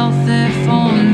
healthy for me.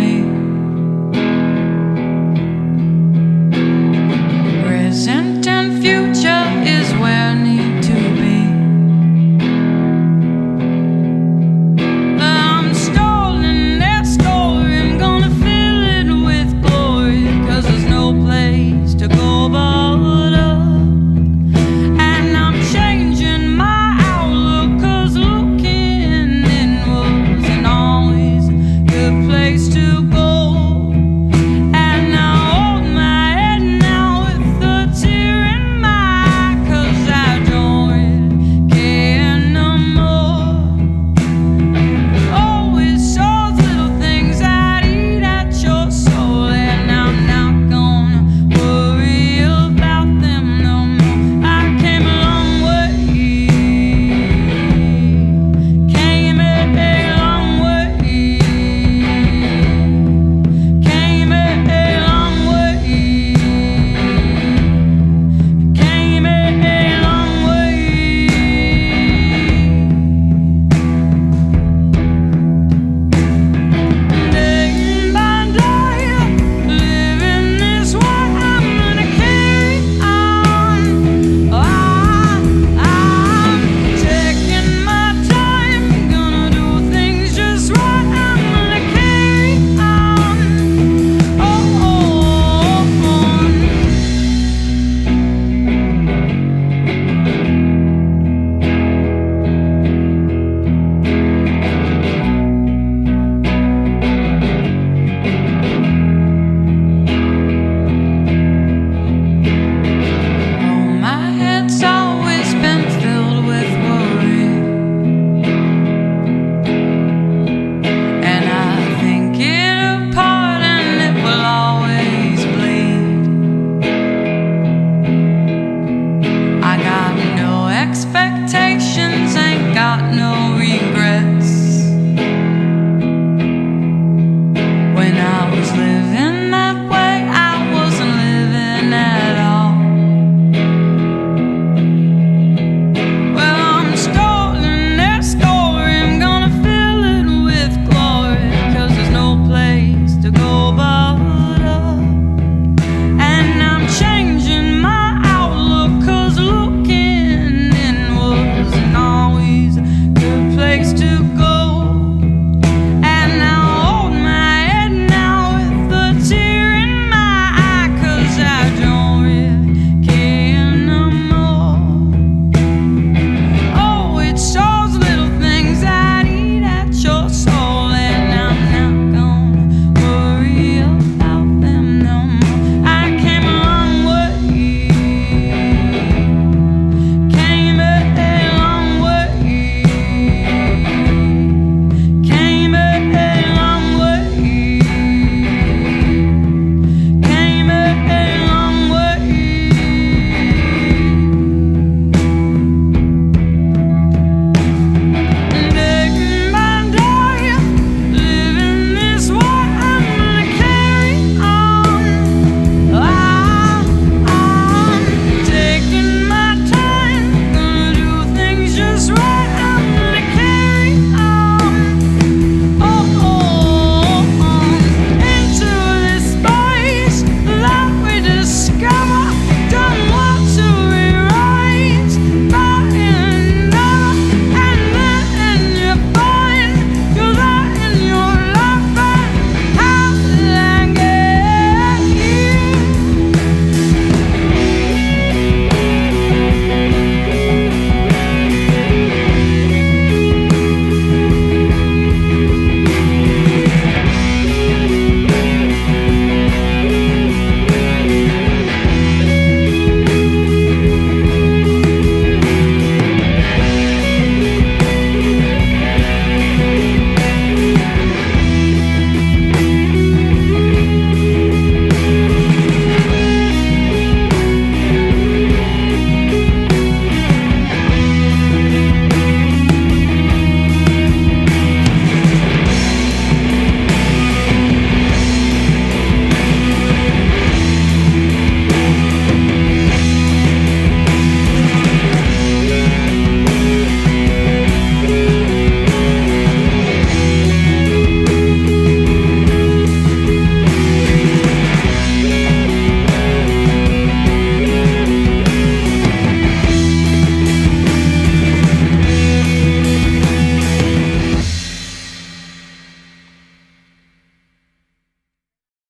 forgotten.